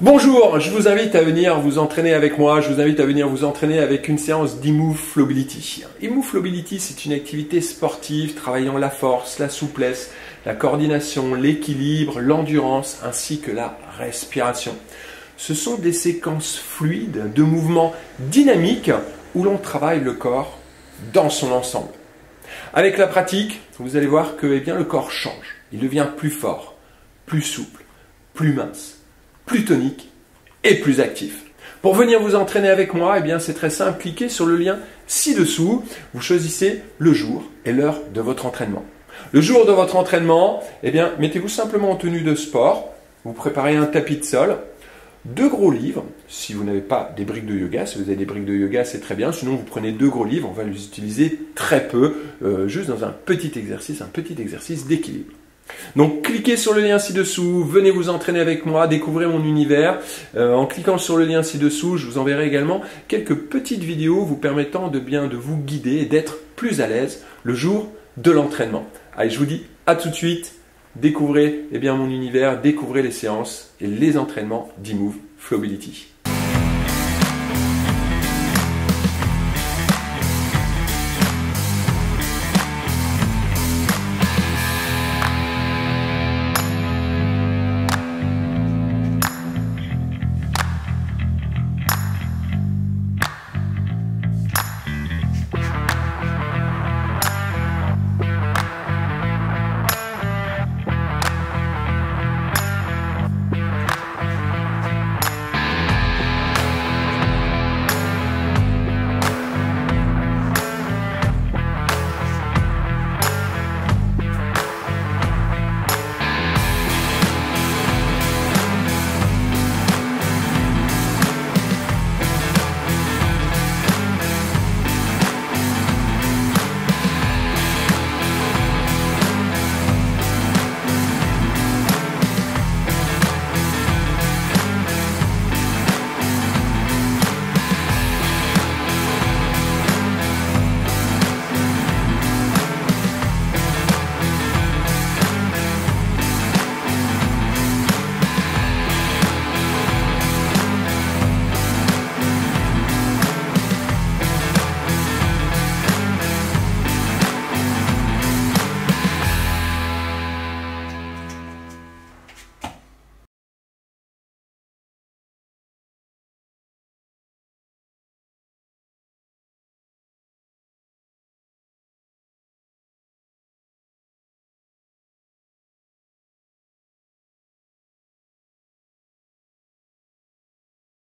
Bonjour, je vous invite à venir vous entraîner avec moi, je vous invite à venir vous entraîner avec une séance. Emove Flowbility, c'est une activité sportive travaillant la force, la souplesse, la coordination, l'équilibre, l'endurance ainsi que la respiration. Ce sont des séquences fluides de mouvements dynamiques où l'on travaille le corps dans son ensemble. Avec la pratique, vous allez voir que eh bien, le corps change. Il devient plus fort, plus souple, plus mince plus tonique et plus actif. Pour venir vous entraîner avec moi, eh bien c'est très simple, cliquez sur le lien ci-dessous, vous choisissez le jour et l'heure de votre entraînement. Le jour de votre entraînement, eh mettez-vous simplement en tenue de sport, vous préparez un tapis de sol, deux gros livres, si vous n'avez pas des briques de yoga, si vous avez des briques de yoga c'est très bien, sinon vous prenez deux gros livres, on va les utiliser très peu, euh, juste dans un petit exercice, un petit exercice d'équilibre. Donc cliquez sur le lien ci-dessous, venez vous entraîner avec moi, découvrez mon univers. Euh, en cliquant sur le lien ci-dessous, je vous enverrai également quelques petites vidéos vous permettant de bien de vous guider et d'être plus à l'aise le jour de l'entraînement. Allez, je vous dis à tout de suite. Découvrez eh bien, mon univers, découvrez les séances et les entraînements d'Emove Flowbility.